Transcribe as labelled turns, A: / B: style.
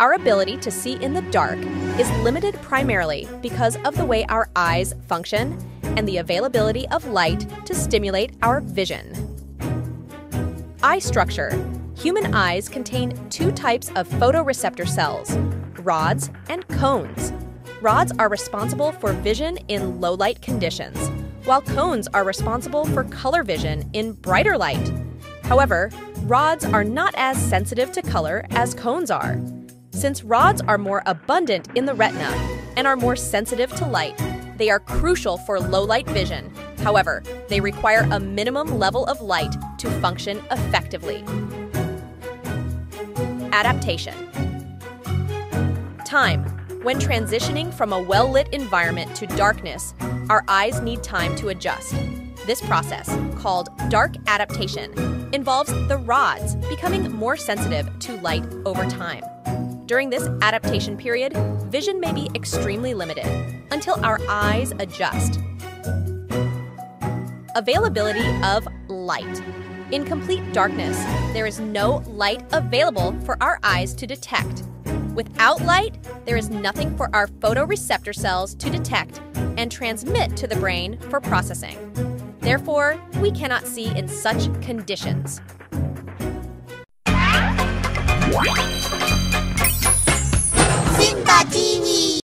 A: Our ability to see in the dark is limited primarily because of the way our eyes function and the availability of light to stimulate our vision. Eye structure. Human eyes contain two types of photoreceptor cells rods and cones. Rods are responsible for vision in low light conditions, while cones are responsible for color vision in brighter light. However, rods are not as sensitive to color as cones are. Since rods are more abundant in the retina and are more sensitive to light, they are crucial for low light vision. However, they require a minimum level of light to function effectively. Adaptation Time. When transitioning from a well lit environment to darkness, our eyes need time to adjust. This process, called dark adaptation, involves the rods becoming more sensitive to light over time. During this adaptation period, vision may be extremely limited until our eyes adjust. Availability of light. In complete darkness, there is no light available for our eyes to detect. Without light, there is nothing for our photoreceptor cells to detect and transmit to the brain for processing. Therefore, we cannot see in such conditions.